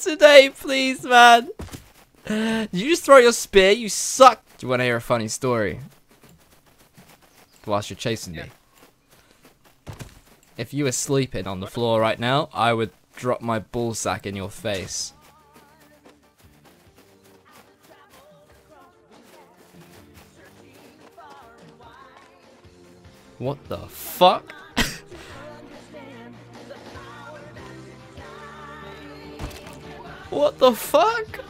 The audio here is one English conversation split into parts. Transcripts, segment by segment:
today, please, man. Did you just throw your spear? You suck. Do you want to hear a funny story? Whilst you're chasing me. If you were sleeping on the floor right now, I would drop my ball sack in your face. What the fuck? What the fuck?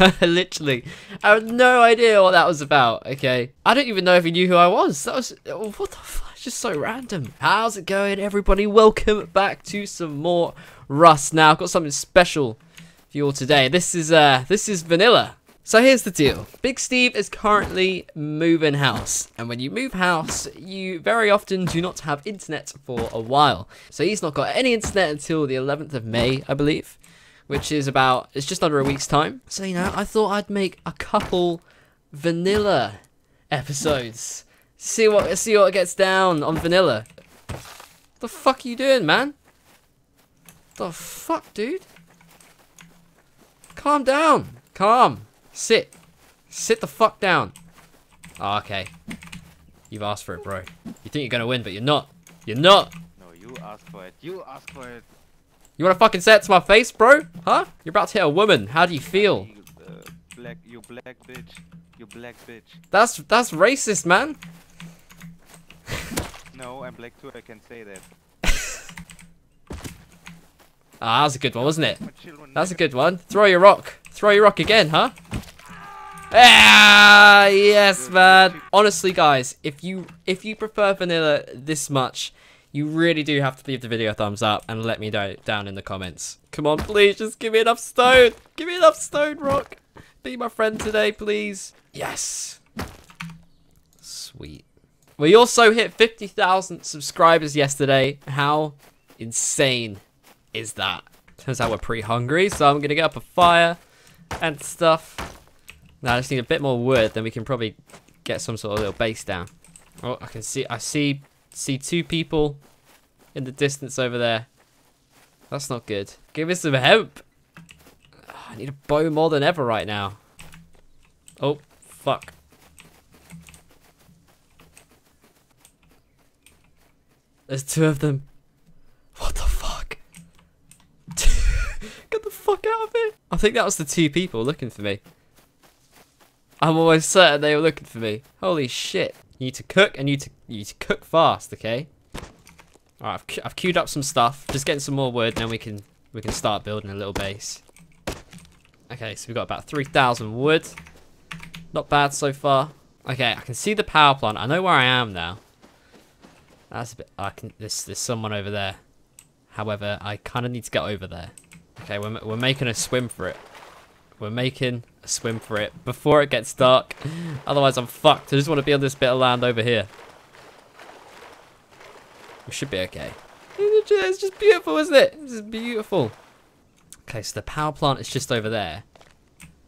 Literally, I have no idea what that was about. Okay, I don't even know if he knew who I was. That was what the fuck? Just so random. How's it going, everybody? Welcome back to some more Rust. Now I've got something special for you all today. This is uh, this is vanilla. So here's the deal. Big Steve is currently moving house. And when you move house, you very often do not have internet for a while. So he's not got any internet until the 11th of May, I believe which is about it's just under a week's time. So you know, I thought I'd make a couple vanilla episodes. See what see what gets down on vanilla. The fuck are you doing, man? The fuck, dude? Calm down. Calm. Sit. Sit the fuck down. Oh, okay. You've asked for it, bro. You think you're gonna win, but you're not. You're not. No, you asked for it. You asked for it. You wanna fucking say it to my face, bro? Huh? You're about to hit a woman. How do you feel? You, uh, black, you black bitch. You black bitch. That's that's racist, man. No, I'm black too. I can say that. Ah, that was a good one, wasn't it? That's a good one. Throw your rock. Throw your rock again, huh? Ah, yes, man. Honestly, guys, if you if you prefer vanilla this much, you really do have to leave the video a thumbs up and let me know down in the comments. Come on, please, just give me enough stone. Give me enough stone, rock. Be my friend today, please. Yes. Sweet. We also hit 50,000 subscribers yesterday. How insane is that? Turns out we're pretty hungry, so I'm gonna get up a fire and stuff. Now I just need a bit more wood, then we can probably get some sort of little base down. Oh, I can see, I see, see two people in the distance over there. That's not good. Give me some help. Ah, I need a bow more than ever right now. Oh, fuck. There's two of them. What the fuck? Get the fuck out of here. I think that was the two people looking for me. I'm almost certain they were looking for me. Holy shit. You need to cook and you need to, you need to cook fast, okay? Alright, I've, I've queued up some stuff. Just getting some more wood, then we can we can start building a little base. Okay, so we've got about 3,000 wood. Not bad so far. Okay, I can see the power plant. I know where I am now. That's a bit. I can. There's there's someone over there. However, I kind of need to get over there. Okay, we're we're making a swim for it. We're making swim for it before it gets dark. Otherwise, I'm fucked. I just want to be on this bit of land over here. We should be okay. It's just beautiful, isn't it? This is beautiful. Okay, so the power plant is just over there,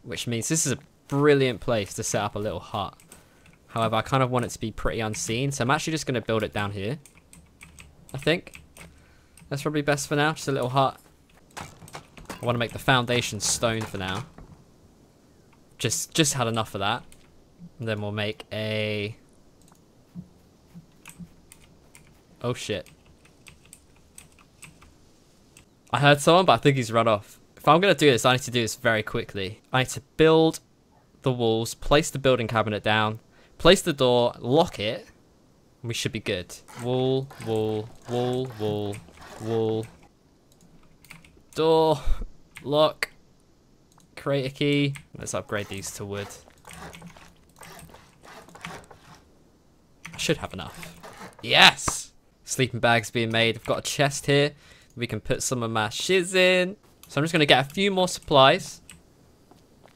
which means this is a brilliant place to set up a little hut. However, I kind of want it to be pretty unseen, so I'm actually just going to build it down here. I think. That's probably best for now, just a little hut. I want to make the foundation stone for now. Just, just had enough of that. And then we'll make a... Oh shit. I heard someone, but I think he's run off. If I'm going to do this, I need to do this very quickly. I need to build the walls, place the building cabinet down, place the door, lock it, we should be good. Wall, wall, wall, wall, wall. Door, lock, create a key. Let's upgrade these to wood. I should have enough. Yes! Sleeping bags being made. I've got a chest here. We can put some of my shiz in. So I'm just going to get a few more supplies.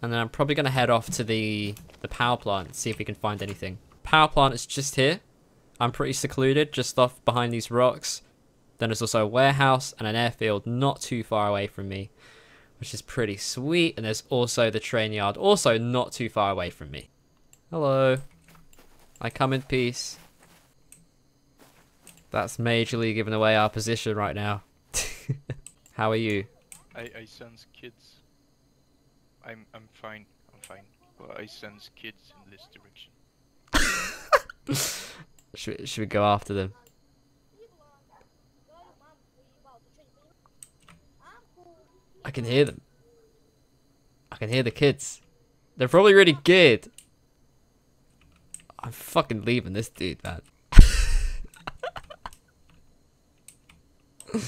And then I'm probably going to head off to the, the power plant see if we can find anything. Power plant is just here. I'm pretty secluded, just off behind these rocks. Then there's also a warehouse and an airfield not too far away from me. Which is pretty sweet. And there's also the train yard, also not too far away from me. Hello. I come in peace. That's majorly giving away our position right now. How are you? I, I sense kids. I'm I'm fine. I'm fine. Well, I sense kids in this direction. Should, should we go after them? I can hear them. I can hear the kids. They're probably really good. I'm fucking leaving this dude, man.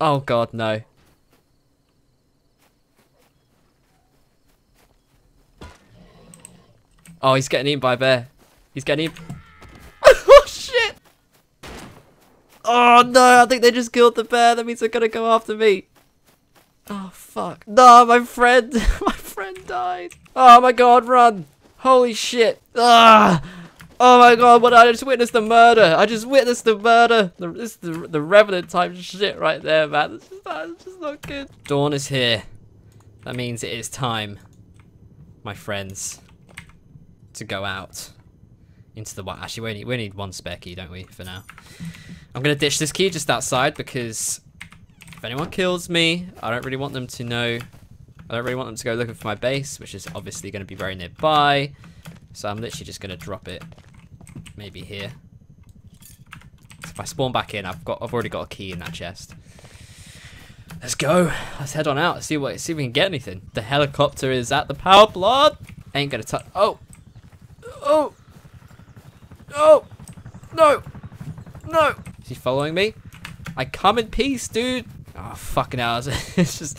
oh god, no. Oh, he's getting eaten by a bear. He's getting eaten. oh shit! Oh no, I think they just killed the bear. That means they're gonna go after me. Oh fuck. No, my friend. my friend died. Oh my god, run. Holy shit. Ah! Oh my god, what I just witnessed the murder. I just witnessed the murder. The, this is the, the revenant type shit right there, man. This is, that's just not good. Dawn is here. That means it is time, my friends, to go out into the wild. Actually, we need, we need one spare key, don't we, for now? I'm going to ditch this key just outside because if anyone kills me, I don't really want them to know. I don't really want them to go looking for my base, which is obviously going to be very nearby. So I'm literally just going to drop it maybe here. So if I spawn back in, I've got I've already got a key in that chest. Let's go. Let's head on out. See what see if we can get anything. The helicopter is at the power plant. Ain't gonna touch. Oh, oh, oh, no, no. Is he following me? I come in peace, dude. Oh fucking hell! It's just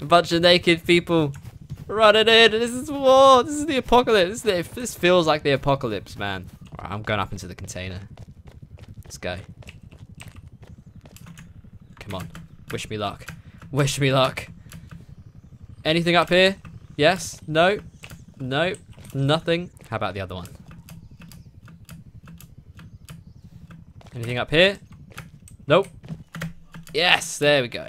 a bunch of naked people running in. This is war. This is the apocalypse. This, is the, this feels like the apocalypse, man. I'm going up into the container. Let's go. Come on. Wish me luck. Wish me luck. Anything up here? Yes? No? No? Nothing? How about the other one? Anything up here? Nope. Yes, there we go.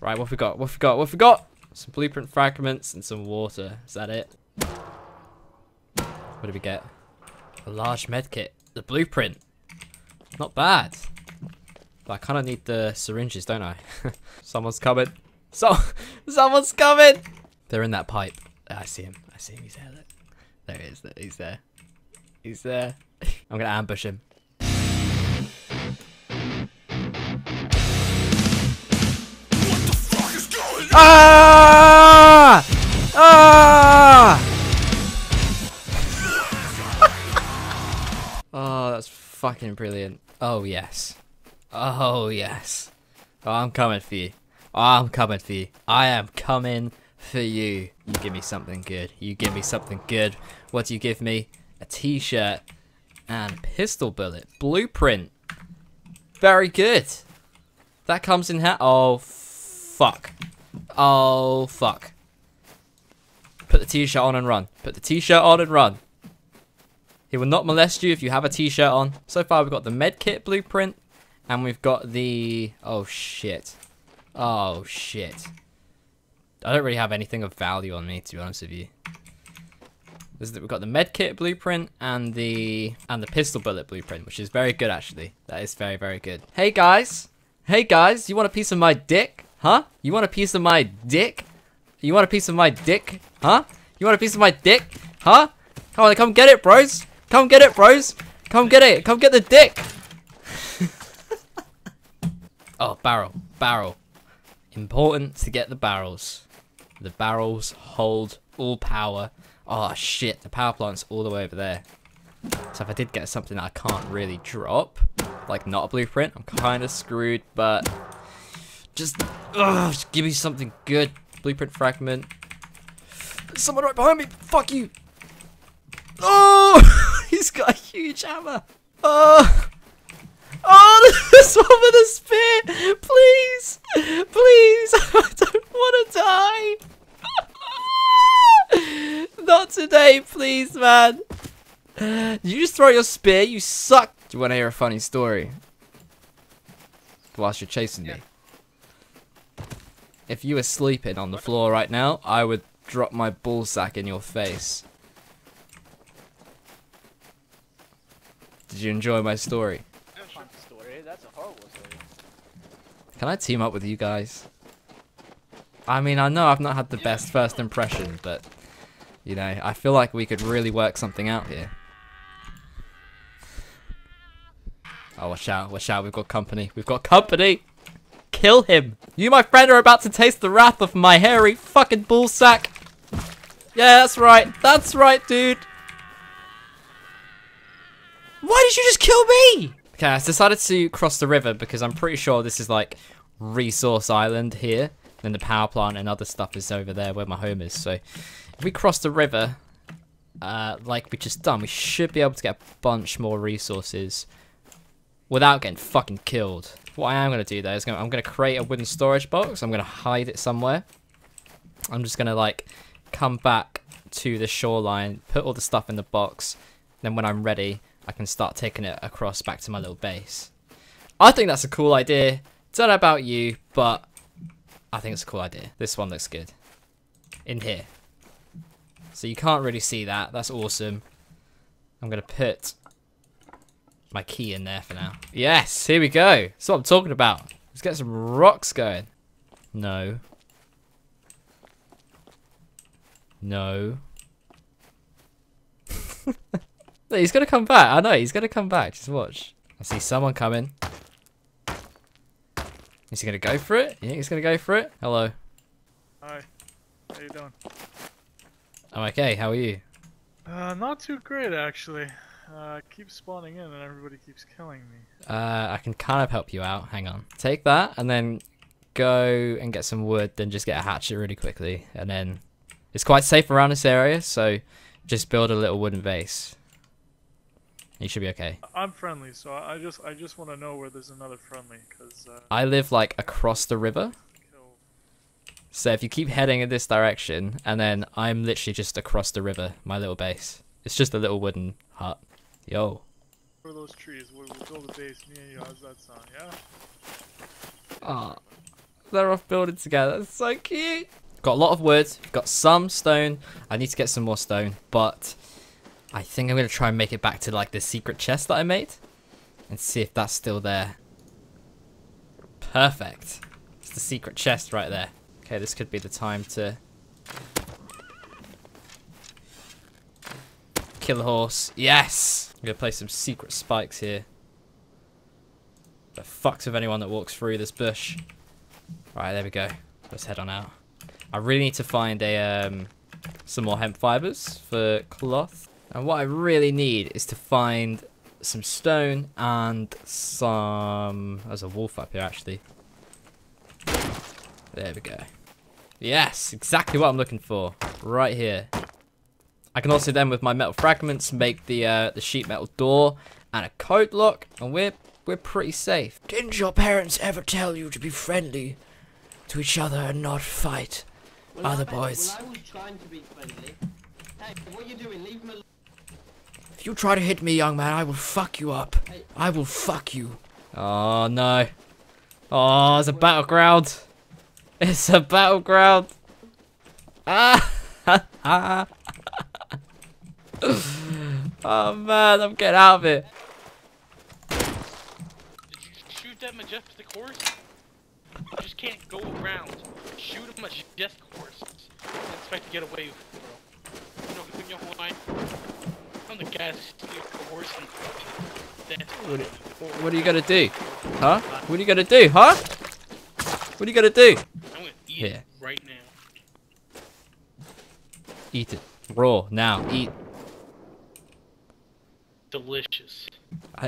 Right, what we got? What we got? What we got? Some blueprint fragments and some water. Is that it? What did we get? A large medkit. The blueprint. Not bad. But I kind of need the syringes, don't I? Someone's coming. So, someone's coming. They're in that pipe. I see him. I see him. He's there. Look. There he is. He's there. He's there. I'm gonna ambush him. Ah! Ah! oh, that's fucking brilliant. Oh, yes. Oh, yes. Oh, I'm coming for you. Oh, I'm coming for you. I am coming for you. You give me something good. You give me something good. What do you give me? A t-shirt and pistol bullet. Blueprint. Very good. That comes in hat. Oh, fuck. Oh, fuck. Put the t-shirt on and run. Put the t-shirt on and run. He will not molest you if you have a t-shirt on. So far, we've got the medkit blueprint. And we've got the... Oh, shit. Oh, shit. I don't really have anything of value on me, to be honest with you. We've got the medkit blueprint and the and the pistol bullet blueprint, which is very good, actually. That is very, very good. Hey, guys. Hey, guys. You want a piece of my dick? Huh? You want a piece of my dick? You want a piece of my dick? Huh? You want a piece of my dick? Huh? Come on, come get it, bros. Come get it, bros. Come get it. Come get the dick. oh, barrel. Barrel. Important to get the barrels. The barrels hold all power. Oh, shit. The power plant's all the way over there. So if I did get something I can't really drop, like not a blueprint, I'm kind of screwed, but just, ugh, just give me something good. Blueprint fragment. There's someone right behind me. Fuck you. Oh, he's got a huge hammer. Oh, oh, this one with a spear. Please, please. I don't want to die. Today, please, man. Did you just throw your spear? You suck. Do you want to hear a funny story? Whilst you're chasing me. if you were sleeping on the floor right now, I would drop my ball sack in your face. Did you enjoy my story. Can I team up with you guys? I mean, I know I've not had the best first impression, but you know, I feel like we could really work something out here. Oh, watch out, watch out, we've got company. We've got company! Kill him! You, my friend, are about to taste the wrath of my hairy fucking ballsack! Yeah, that's right, that's right, dude! Why did you just kill me? Okay, I decided to cross the river because I'm pretty sure this is like Resource Island here. Then the power plant and other stuff is over there where my home is. So if we cross the river, uh, like we just done, we should be able to get a bunch more resources without getting fucking killed. What I am going to do though is gonna, I'm going to create a wooden storage box. I'm going to hide it somewhere. I'm just going to like come back to the shoreline, put all the stuff in the box. Then when I'm ready, I can start taking it across back to my little base. I think that's a cool idea. Don't know about you, but I think it's a cool idea. This one looks good. In here. So you can't really see that. That's awesome. I'm going to put my key in there for now. Yes, here we go. That's what I'm talking about. Let's get some rocks going. No. No. He's gonna come back. I know, he's gonna come back. Just watch. I see someone coming. Is he gonna go for it? You think he's gonna go for it? Hello. Hi. How you doing? I'm okay. How are you? Uh, not too great actually. Uh, keep spawning in and everybody keeps killing me. Uh, I can kind of help you out. Hang on. Take that and then go and get some wood. Then just get a hatchet really quickly. And then it's quite safe around this area, so just build a little wooden base. You should be okay. I'm friendly, so I just I just want to know where there's another friendly, cause uh, I live like across the river. So if you keep heading in this direction, and then I'm literally just across the river, my little base. It's just a little wooden hut. Yo. Where are those trees? We'll, we'll build a base. Me and you. How's that sound? Yeah. Ah, they're off building together. It's so cute. Got a lot of wood. Got some stone. I need to get some more stone, but I think I'm gonna try and make it back to like the secret chest that I made, and see if that's still there. Perfect. It's the secret chest right there. Okay, this could be the time to kill the horse. Yes. I'm gonna place some secret spikes here. The fucks with anyone that walks through this bush. Right, there we go. Let's head on out. I really need to find a um, some more hemp fibers for cloth. And what I really need is to find some stone and some... There's a wolf up here, actually. There we go. Yes, exactly what I'm looking for. Right here. I can also then, with my metal fragments, make the uh, the sheet metal door and a code lock, and we're we're pretty safe. Didn't your parents ever tell you to be friendly to each other and not fight? Well, Other I- boys. Well, I was trying to be friendly. Hey, what are you doing? Leave him alone. If you try to hit me, young man, I will fuck you up. Hey. I will fuck you. Oh no. Oh, it's a battleground. It's a battleground. Ah. ah. oh man, I'm getting out of it. Did you shoot that majestic horse? You just can't go around. Shoot a majestic horse and expect to get away with it, bro. You know, you're line, I'm the guy the horse and What, what are you gonna do? Huh? What are you gonna do? Huh? What are you gonna do? Here. Right now. Eat it. Raw. Now. Eat. Delicious.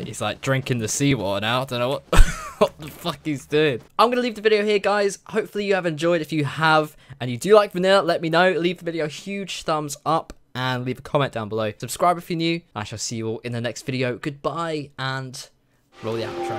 He's like drinking the seawater now. I don't know what, what the fuck he's doing. I'm going to leave the video here, guys. Hopefully you have enjoyed. If you have and you do like vanilla, let me know. Leave the video a huge thumbs up and leave a comment down below. Subscribe if you're new. I shall see you all in the next video. Goodbye and roll the outro.